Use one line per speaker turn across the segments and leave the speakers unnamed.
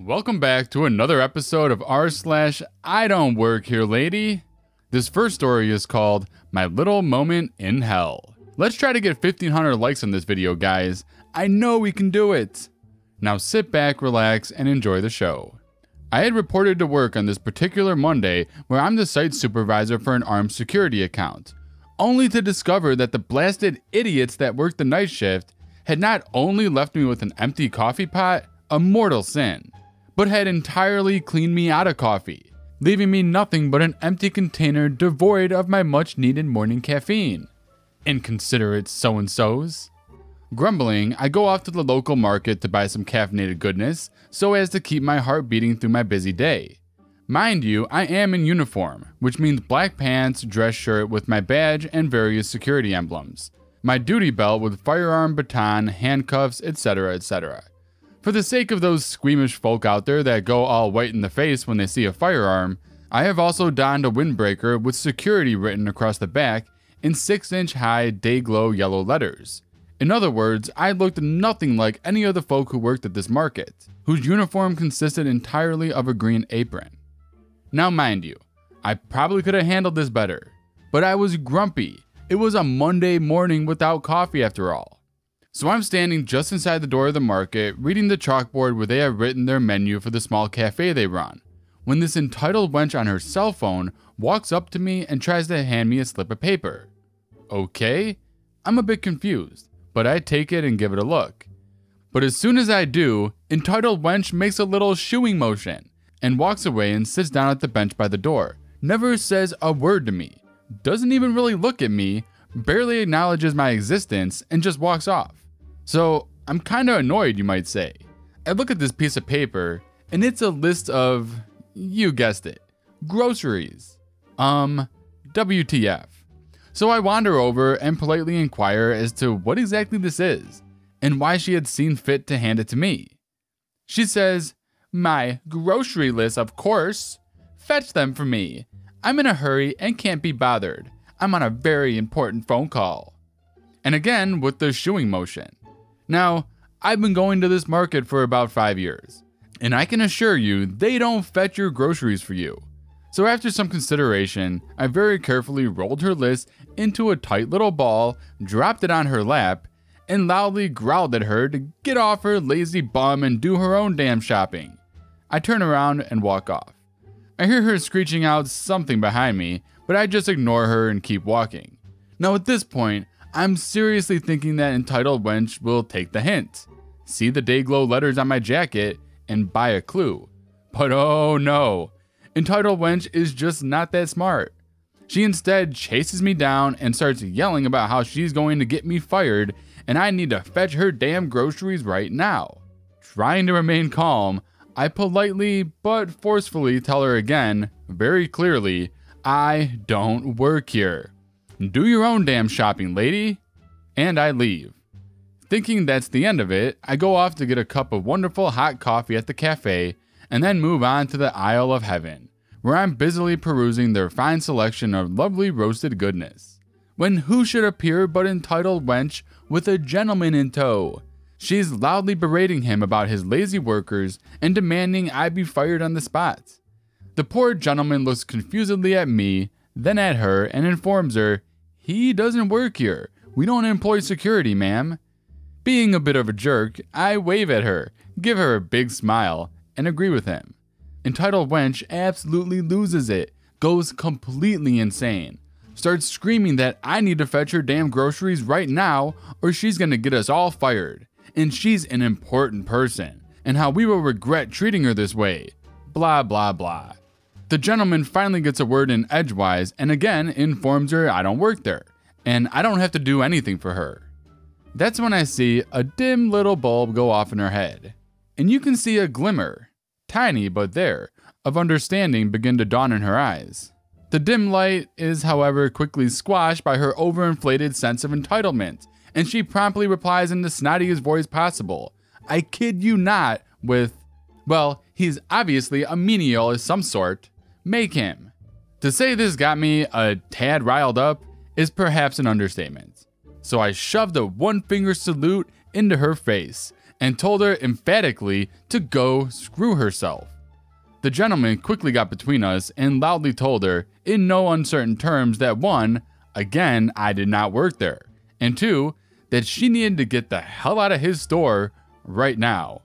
Welcome back to another episode of r slash I don't work here, lady. This first story is called My Little Moment in Hell. Let's try to get 1500 likes on this video, guys. I know we can do it. Now sit back, relax, and enjoy the show. I had reported to work on this particular Monday where I'm the site supervisor for an armed security account, only to discover that the blasted idiots that worked the night shift had not only left me with an empty coffee pot, a mortal sin, but had entirely cleaned me out of coffee, leaving me nothing but an empty container devoid of my much needed morning caffeine. Inconsiderate so and so's. Grumbling, I go off to the local market to buy some caffeinated goodness so as to keep my heart beating through my busy day. Mind you, I am in uniform, which means black pants, dress shirt with my badge and various security emblems, my duty belt with firearm, baton, handcuffs, etc., etc. For the sake of those squeamish folk out there that go all white in the face when they see a firearm, I have also donned a windbreaker with security written across the back in 6 inch high day glow yellow letters. In other words, I looked nothing like any of the folk who worked at this market, whose uniform consisted entirely of a green apron. Now, mind you, I probably could have handled this better, but I was grumpy. It was a Monday morning without coffee after all. So I'm standing just inside the door of the market, reading the chalkboard where they have written their menu for the small cafe they run, when this entitled wench on her cell phone walks up to me and tries to hand me a slip of paper. Okay? I'm a bit confused but I take it and give it a look. But as soon as I do, entitled wench makes a little shooing motion and walks away and sits down at the bench by the door. Never says a word to me, doesn't even really look at me, barely acknowledges my existence, and just walks off. So I'm kinda annoyed, you might say. I look at this piece of paper, and it's a list of, you guessed it, groceries. Um, WTF. So I wander over and politely inquire as to what exactly this is and why she had seen fit to hand it to me. She says, My grocery list, of course. Fetch them for me. I'm in a hurry and can't be bothered. I'm on a very important phone call. And again with the shooing motion. Now, I've been going to this market for about five years, and I can assure you they don't fetch your groceries for you. So after some consideration, I very carefully rolled her list into a tight little ball, dropped it on her lap, and loudly growled at her to get off her lazy bum and do her own damn shopping. I turn around and walk off. I hear her screeching out something behind me, but I just ignore her and keep walking. Now at this point, I'm seriously thinking that entitled wench will take the hint, see the Dayglow letters on my jacket, and buy a clue. But oh no, Entitled Wench is just not that smart. She instead chases me down and starts yelling about how she's going to get me fired and I need to fetch her damn groceries right now. Trying to remain calm, I politely but forcefully tell her again, very clearly, I don't work here. Do your own damn shopping, lady. And I leave. Thinking that's the end of it, I go off to get a cup of wonderful hot coffee at the cafe and then move on to the Aisle of Heaven, where I'm busily perusing their fine selection of lovely roasted goodness. When who should appear but entitled wench with a gentleman in tow? She's loudly berating him about his lazy workers and demanding I be fired on the spot. The poor gentleman looks confusedly at me, then at her, and informs her, He doesn't work here. We don't employ security, ma'am. Being a bit of a jerk, I wave at her, give her a big smile, and agree with him. Entitled Wench absolutely loses it, goes completely insane, starts screaming that I need to fetch her damn groceries right now or she's gonna get us all fired, and she's an important person, and how we will regret treating her this way. Blah blah blah. The gentleman finally gets a word in edgewise and again informs her I don't work there, and I don't have to do anything for her. That's when I see a dim little bulb go off in her head and you can see a glimmer, tiny but there, of understanding begin to dawn in her eyes. The dim light is, however, quickly squashed by her overinflated sense of entitlement, and she promptly replies in the snottiest voice possible I kid you not, with, well, he's obviously a menial of some sort. Make him. To say this got me a tad riled up is perhaps an understatement. So I shoved a one finger salute into her face and told her emphatically to go screw herself. The gentleman quickly got between us and loudly told her, in no uncertain terms, that one, again, I did not work there, and two, that she needed to get the hell out of his store right now.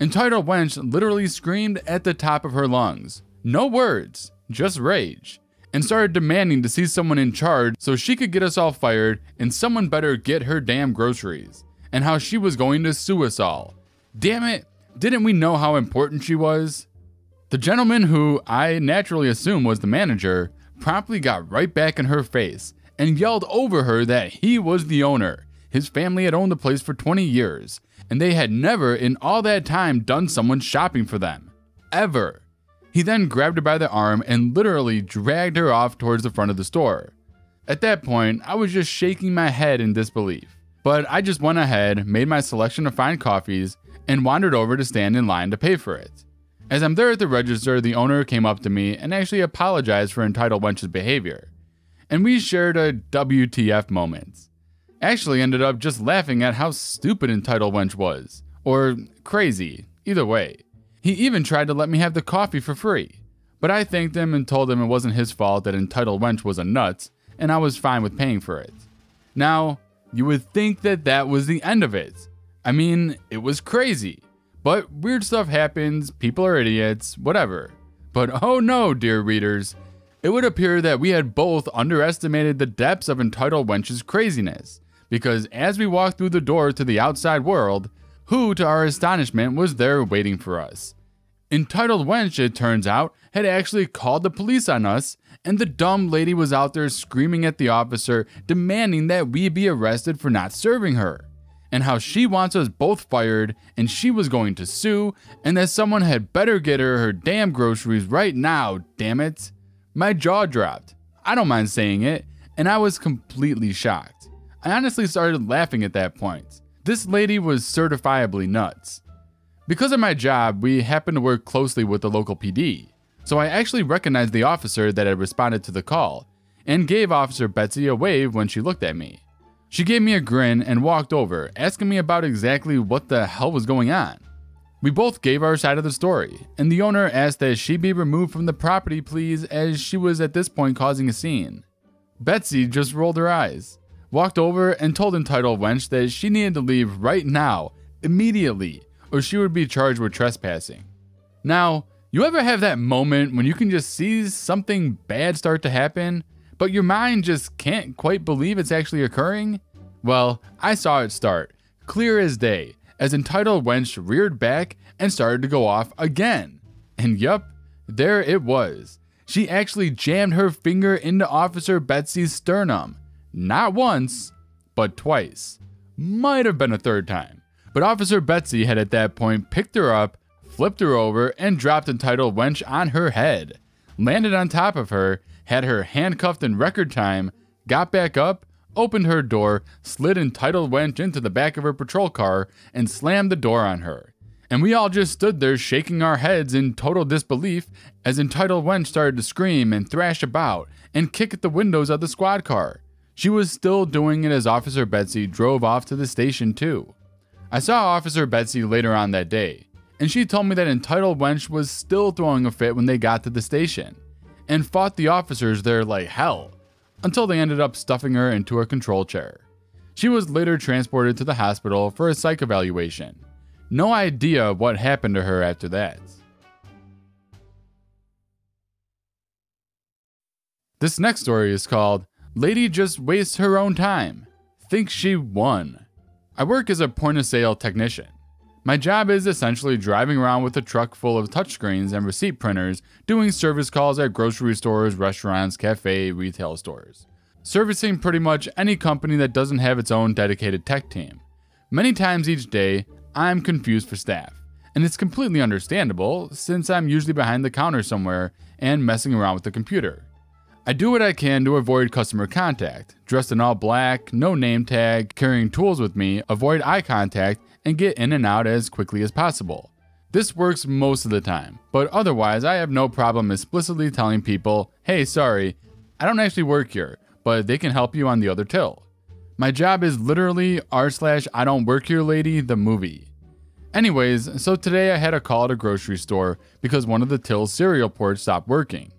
Entitled Wench literally screamed at the top of her lungs. No words, just rage. And started demanding to see someone in charge so she could get us all fired and someone better get her damn groceries. And how she was going to sue us all. Damn it, didn't we know how important she was? The gentleman, who I naturally assume was the manager, promptly got right back in her face and yelled over her that he was the owner. His family had owned the place for 20 years, and they had never in all that time done someone shopping for them. Ever. He then grabbed her by the arm and literally dragged her off towards the front of the store. At that point, I was just shaking my head in disbelief. But I just went ahead, made my selection of fine coffees, and wandered over to stand in line to pay for it. As I'm there at the register, the owner came up to me and actually apologized for entitled wench's behavior. And we shared a WTF moment. Actually ended up just laughing at how stupid entitled wench was. Or crazy, either way. He even tried to let me have the coffee for free. But I thanked him and told him it wasn't his fault that entitled wench was a nut, and I was fine with paying for it. Now, you would think that that was the end of it. I mean, it was crazy. But weird stuff happens, people are idiots, whatever. But oh no, dear readers, it would appear that we had both underestimated the depths of Entitled Wench's craziness, because as we walked through the door to the outside world, who, to our astonishment, was there waiting for us? Entitled Wench, it turns out, had actually called the police on us, and the dumb lady was out there screaming at the officer, demanding that we be arrested for not serving her and how she wants us both fired and she was going to sue and that someone had better get her her damn groceries right now, damn it. My jaw dropped. I don't mind saying it, and I was completely shocked. I honestly started laughing at that point. This lady was certifiably nuts. Because of my job, we happened to work closely with the local PD, so I actually recognized the officer that had responded to the call and gave Officer Betsy a wave when she looked at me. She gave me a grin and walked over, asking me about exactly what the hell was going on. We both gave our side of the story, and the owner asked that she be removed from the property, please, as she was at this point causing a scene. Betsy just rolled her eyes, walked over, and told entitled wench that she needed to leave right now, immediately, or she would be charged with trespassing. Now, you ever have that moment when you can just see something bad start to happen, but your mind just can't quite believe it's actually occurring? Well, I saw it start, clear as day, as entitled wench reared back and started to go off again. And yup, there it was. She actually jammed her finger into Officer Betsy's sternum. Not once, but twice. Might have been a third time. But Officer Betsy had at that point picked her up, flipped her over, and dropped entitled wench on her head, landed on top of her, had her handcuffed in record time, got back up, opened her door, slid entitled wench into the back of her patrol car, and slammed the door on her. And we all just stood there shaking our heads in total disbelief as entitled wench started to scream and thrash about and kick at the windows of the squad car. She was still doing it as Officer Betsy drove off to the station, too. I saw Officer Betsy later on that day, and she told me that entitled wench was still throwing a fit when they got to the station and fought the officers there like hell, until they ended up stuffing her into a control chair. She was later transported to the hospital for a psych evaluation. No idea what happened to her after that. This next story is called Lady Just Wastes Her Own Time. Thinks She Won. I work as a point of sale technician. My job is essentially driving around with a truck full of touchscreens and receipt printers, doing service calls at grocery stores, restaurants, cafe, retail stores. Servicing pretty much any company that doesn't have its own dedicated tech team. Many times each day, I'm confused for staff. And it's completely understandable since I'm usually behind the counter somewhere and messing around with the computer. I do what I can to avoid customer contact, dressed in all black, no name tag, carrying tools with me, avoid eye contact, and get in and out as quickly as possible. This works most of the time, but otherwise, I have no problem explicitly telling people, hey, sorry, I don't actually work here, but they can help you on the other till. My job is literally r slash I don't work here lady, the movie. Anyways, so today I had a call at a grocery store because one of the till's serial ports stopped working.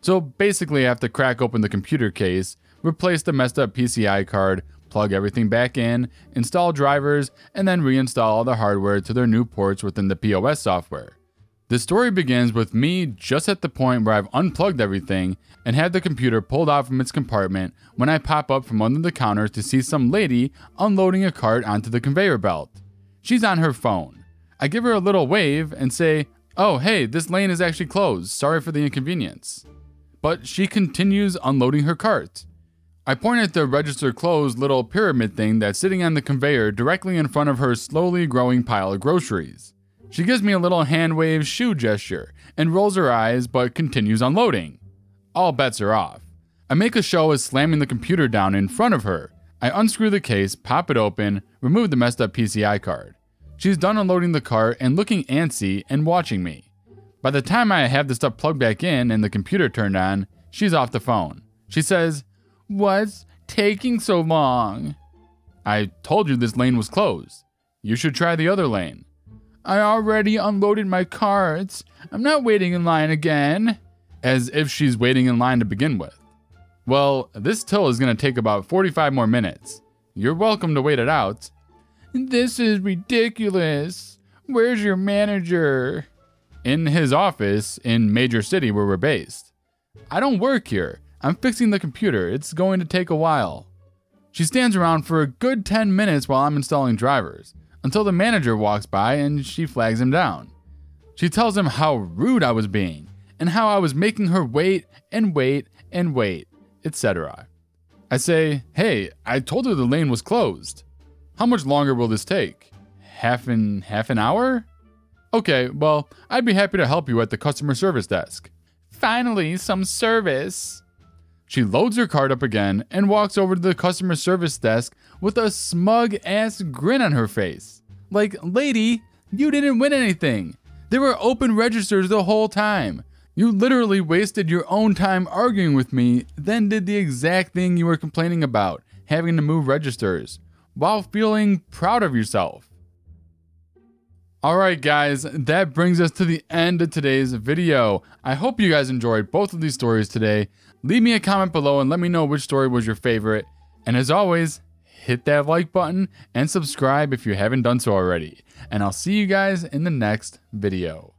So basically, I have to crack open the computer case, replace the messed up PCI card, plug everything back in, install drivers, and then reinstall all the hardware to their new ports within the POS software. The story begins with me just at the point where I've unplugged everything and had the computer pulled out from its compartment when I pop up from under the counter to see some lady unloading a cart onto the conveyor belt. She's on her phone. I give her a little wave and say, Oh, hey, this lane is actually closed. Sorry for the inconvenience. But she continues unloading her cart. I point at the register closed little pyramid thing that's sitting on the conveyor directly in front of her slowly growing pile of groceries. She gives me a little hand wave shoe gesture and rolls her eyes but continues unloading. All bets are off. I make a show of slamming the computer down in front of her. I unscrew the case, pop it open, remove the messed up PCI card. She's done unloading the cart and looking antsy and watching me. By the time I have the stuff plugged back in and the computer turned on, she's off the phone. She says, What's taking so long? I told you this lane was closed. You should try the other lane. I already unloaded my carts. I'm not waiting in line again. As if she's waiting in line to begin with. Well, this till is going to take about 45 more minutes. You're welcome to wait it out. This is ridiculous. Where's your manager? In his office in Major City where we're based. I don't work here. I'm fixing the computer. It's going to take a while. She stands around for a good 10 minutes while I'm installing drivers until the manager walks by and she flags him down. She tells him how rude I was being and how I was making her wait and wait and wait, etc. I say, "Hey, I told her the lane was closed. How much longer will this take? Half an half an hour?" Okay, well, I'd be happy to help you at the customer service desk. Finally, some service. She loads her card up again and walks over to the customer service desk with a smug ass grin on her face. Like, lady, you didn't win anything. There were open registers the whole time. You literally wasted your own time arguing with me, then did the exact thing you were complaining about, having to move registers, while feeling proud of yourself. Alright guys, that brings us to the end of today's video. I hope you guys enjoyed both of these stories today. Leave me a comment below and let me know which story was your favorite. And as always, hit that like button and subscribe if you haven't done so already. And I'll see you guys in the next video.